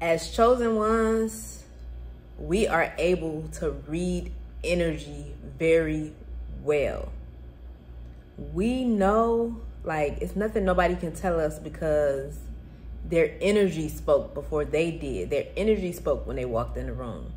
as chosen ones, we are able to read energy very well. We know, like, it's nothing nobody can tell us because their energy spoke before they did. Their energy spoke when they walked in the room.